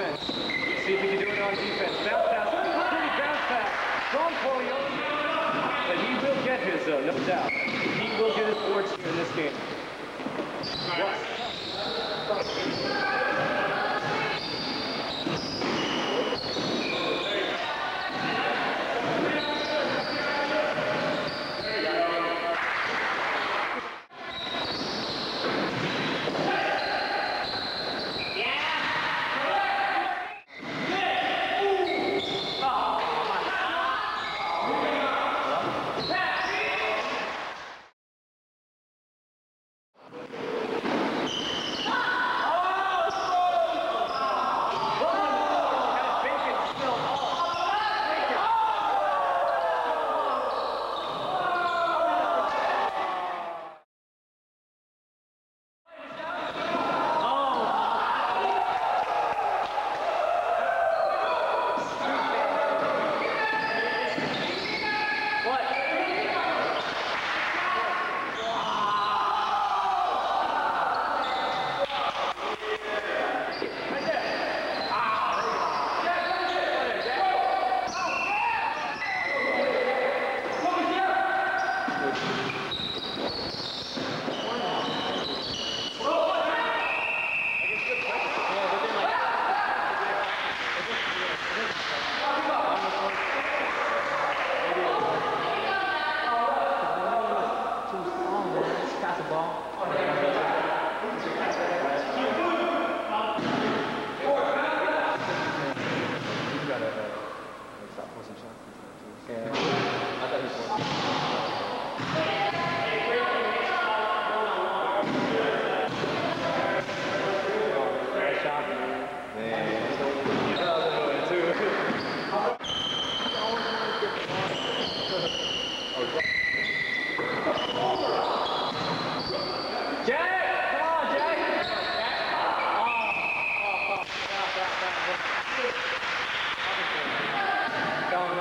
offense. See if he can do it on defense. Bounce pass. Pretty bounce pass. From Polio. But he will get his, though, no doubt. He will get his boards here in this game.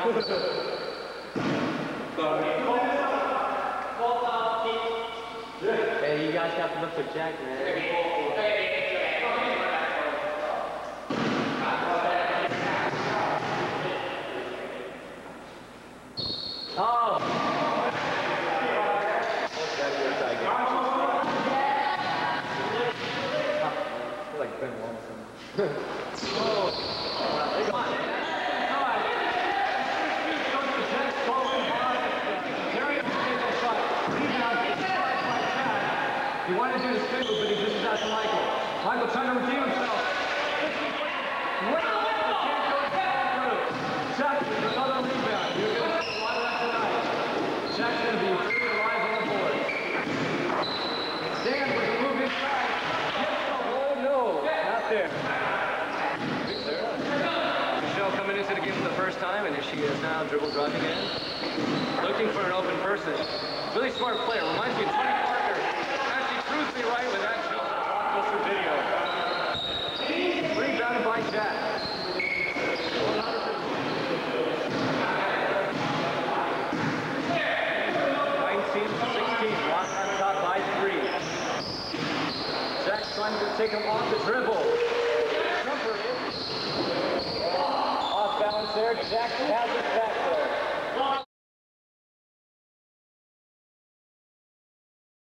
Hey, you guys got to look for Jack, man. Oh! like. He wanted to do the spin move, but he just out to Michael. Michael trying to redeem himself. Jackson, another rebound. You're going to see a lot of that tonight. Jackson will be very alive on the board. Dan with the move inside. Oh, no. Not there. Michelle coming into the game for the first time, and here she is now dribble driving in. Looking for an open person. Really smart player. Reminds me of 20. To take him off the dribble. Off balance there. Jack has it back.